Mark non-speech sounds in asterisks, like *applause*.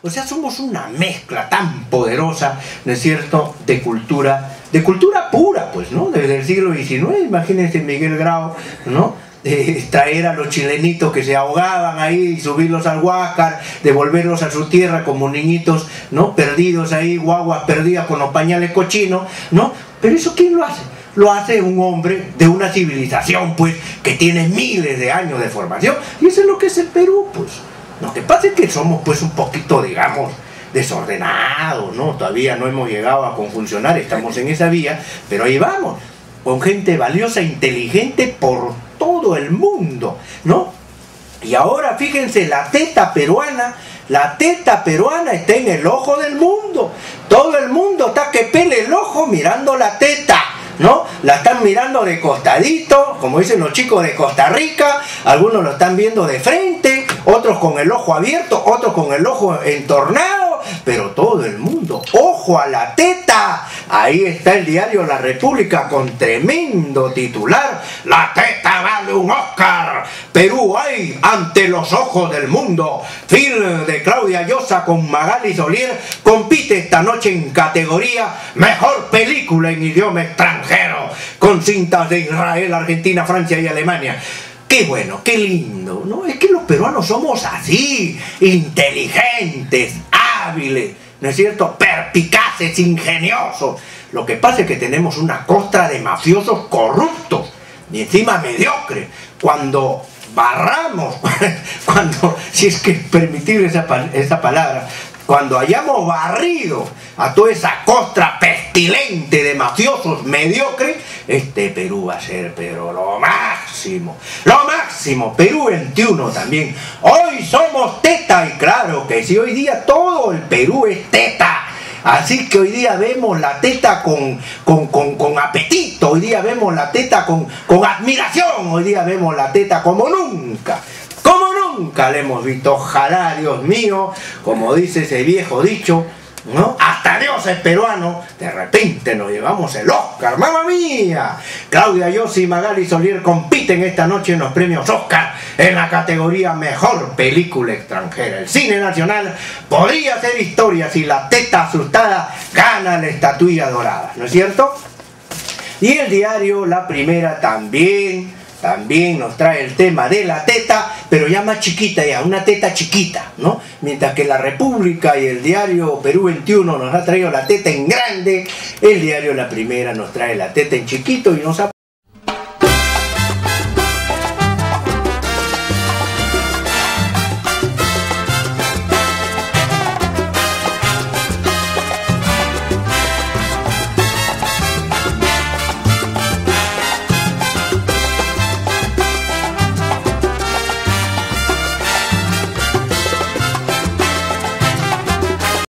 O sea, somos una mezcla tan poderosa, ¿no es cierto?, de cultura, de cultura pura, pues, ¿no? Desde el siglo XIX, imagínense Miguel Grau, ¿no? traer a los chilenitos que se ahogaban ahí y subirlos al Huáscar, devolverlos a su tierra como niñitos, ¿no? Perdidos ahí, guaguas perdidas con los pañales cochinos, ¿no? Pero eso ¿quién lo hace? Lo hace un hombre de una civilización, pues, que tiene miles de años de formación. Y eso es lo que es el Perú, pues. Lo que pasa es que somos pues un poquito, digamos, desordenados, ¿no? Todavía no hemos llegado a conjuncionar, estamos en esa vía, pero ahí vamos, con gente valiosa, inteligente por todo el mundo, ¿no? Y ahora fíjense, la teta peruana, la teta peruana está en el ojo del mundo. Todo el mundo está que pele el ojo mirando la teta. ¿No? La están mirando de costadito, como dicen los chicos de Costa Rica, algunos lo están viendo de frente, otros con el ojo abierto, otros con el ojo entornado, pero todo el mundo, ojo a la teta. Ahí está el diario La República con tremendo titular. La teta un Oscar. Perú hay ante los ojos del mundo. Film de Claudia Llosa con Magali Solier compite esta noche en categoría Mejor Película en Idioma Extranjero con cintas de Israel, Argentina, Francia y Alemania. Qué bueno, qué lindo, ¿no? Es que los peruanos somos así, inteligentes, hábiles, ¿no es cierto? Perpicaces, ingeniosos. Lo que pasa es que tenemos una costra de mafiosos corruptos y encima mediocres. Cuando barramos, *laughs* cuando, si es que permitir esa, esa palabra, cuando hayamos barrido a toda esa costra pestilente de mafiosos mediocres, este Perú va a ser pero lo máximo, lo máximo, Perú 21 también. Hoy somos teta y claro que si hoy día todo el Perú es teta. Así que hoy día vemos la teta con, con, apetito, hoy día vemos la teta con, con admiración, hoy día vemos la teta como nunca nunca le hemos visto. Ojalá, Dios mío, como dice ese viejo dicho, ¿no? Hasta Dios es peruano, de repente nos llevamos el Oscar, ¡mamma mía! Claudia Yossi Magali Solier compiten esta noche en los premios Oscar en la categoría Mejor Película Extranjera. El cine nacional podría hacer historia si la teta asustada gana la estatuilla dorada, ¿no es cierto? Y el diario La Primera también también nos trae el tema de la teta, pero ya más chiquita ya, una teta chiquita, ¿no? Mientras que la República y el diario Perú 21 nos ha traído la teta en grande, el diario La Primera nos trae la teta en chiquito y nos ha